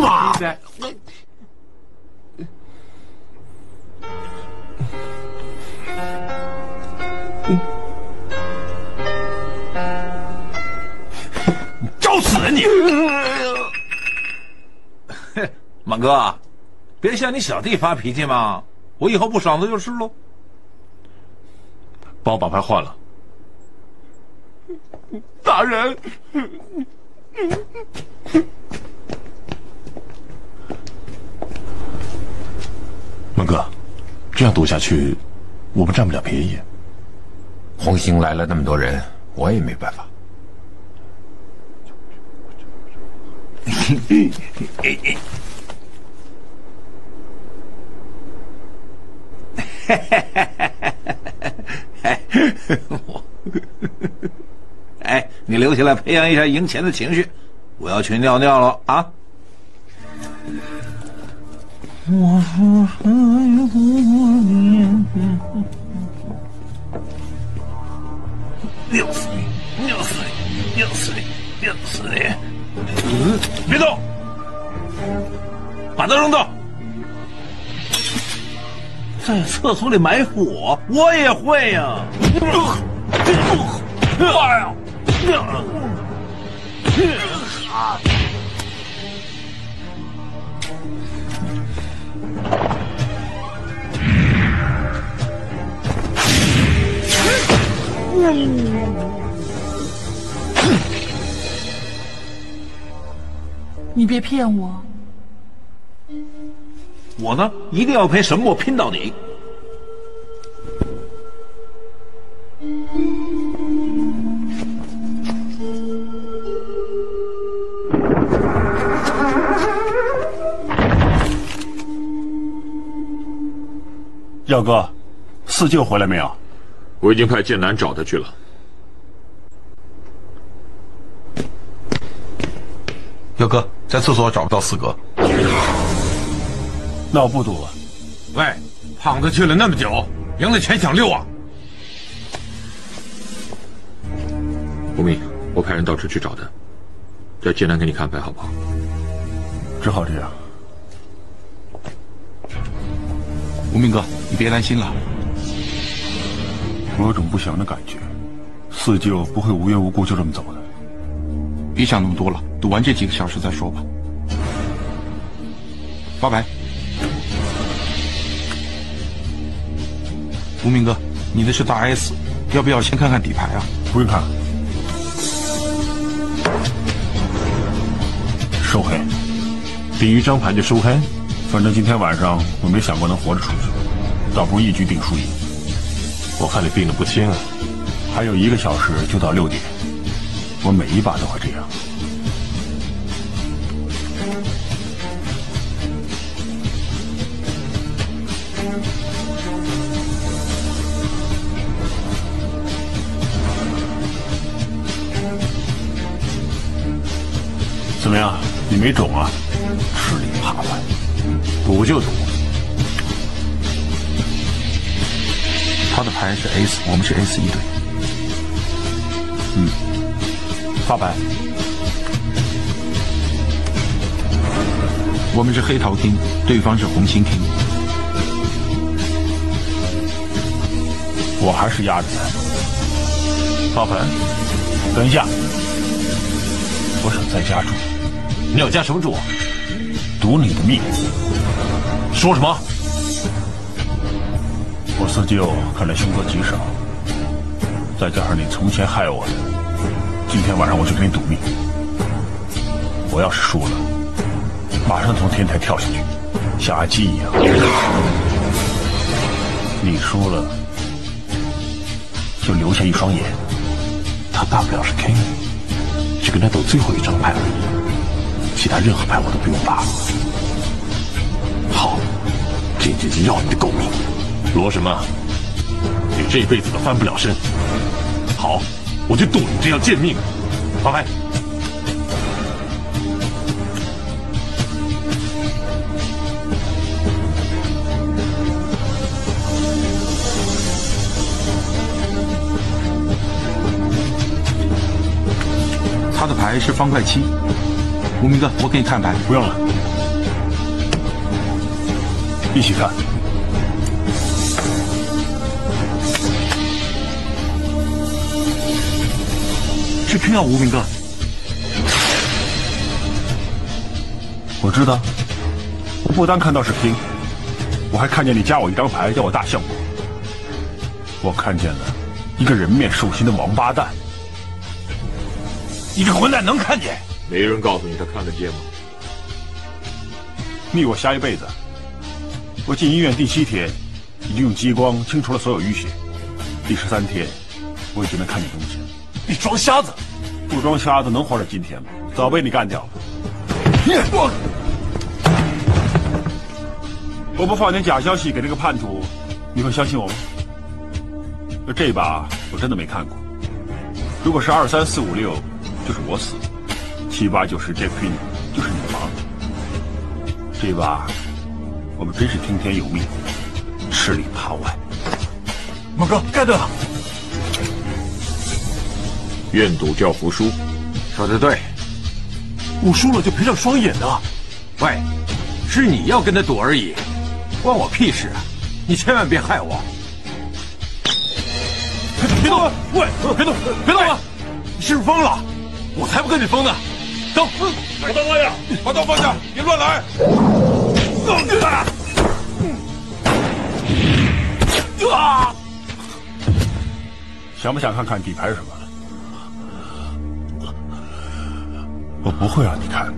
妈！找死啊你！满哥，别向你小弟发脾气嘛，我以后不爽他就是喽。帮我把牌换了。大人，满哥，这样赌下去，我们占不了便宜。红星来了那么多人，我也没办法。哎，你留下来培养一下赢钱的情绪，我要去尿尿了啊！我说还有多年，尿死你，尿死你，尿死你，尿死你！别动，把它扔掉。在厕所里埋火，我我也会呀、哎呀！啊 你别骗我，我呢，一定要陪沈墨拼到底。耀哥，四舅回来没有？我已经派剑南找他去了。耀哥，在厕所找不到四哥。那我不赌了。喂，胖子去了那么久，赢了钱想溜啊？吴明，我派人到处去找他，叫剑南给你看牌好不好？只好这样。无名哥，你别担心了。我有种不祥的感觉，四舅不会无缘无故就这么走的。别想那么多了，赌完这几个小时再说吧。发牌。无名哥，你的是大 S，要不要先看看底牌啊？不用看。收黑，第一张牌就收黑。反正今天晚上我没想过能活着出去，倒不如一局定输赢。我看你病得不轻啊。还有一个小时就到六点，我每一把都会这样。怎么样？你没种啊？吃里扒外，赌就赌。他的牌是 S，我们是 S 一队。嗯，发牌。我们是黑桃听对方是红心听。我还是鸭子。发牌。等一下，我想再加注。你要加什么注？赌你的命。说什么？我四舅看来凶多吉少，再加上你从前害我的，今天晚上我就跟你赌命。我要是输了，马上从天台跳下去，像阿基一样。你输了，就留下一双眼。他大不了是 king，只跟他赌最后一张牌而已，其他任何牌我都不用打。好，这就要你的狗命。罗什么？你这辈子都翻不了身。好，我就赌你这条贱命。发牌。他的牌是方块七。无名哥，我给你看牌。不用了。一起看。是 King 啊，无名哥。我知道，我不单看到是 King，我还看见你加我一张牌，叫我大相公。我看见了一个人面兽心的王八蛋。你这混蛋能看见？没人告诉你他看得见吗？你我瞎一辈子。我进医院第七天，已经用激光清除了所有淤血。第十三天，我已经能看见东西了。你装瞎子！不装瞎子能活到今天吗？早被你干掉了。我我不放点假消息给这个叛徒，你会相信我吗？这把我真的没看过。如果是二三四五六，就是我死；七八九十 jfk 就是你忙。这把我们真是听天由命，吃里扒外。猛哥，干对了。愿赌就要服输，说的对。我输了就赔上双眼的。喂，是你要跟他赌而已，关我屁事啊！你千万别害我。别动！喂，别动！别动啊！你是不是疯了？我才不跟你疯呢！走，把刀放下，把刀放下，别乱来！啊！想不想看看底牌是什么？我不会让你看，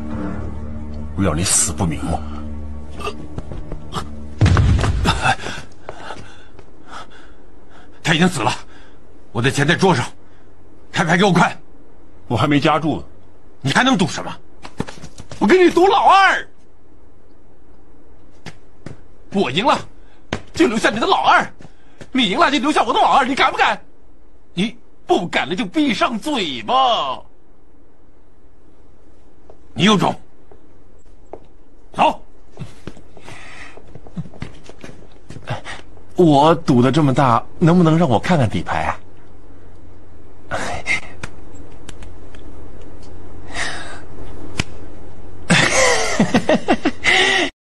我要你死不瞑目。他已经死了，我的钱在桌上，开牌给我看。我还没加注呢，你还能赌什么？我跟你赌老二，我赢了就留下你的老二，你赢了就留下我的老二，你敢不敢？你不敢了就闭上嘴巴。你有种，走！我赌的这么大，能不能让我看看底牌啊？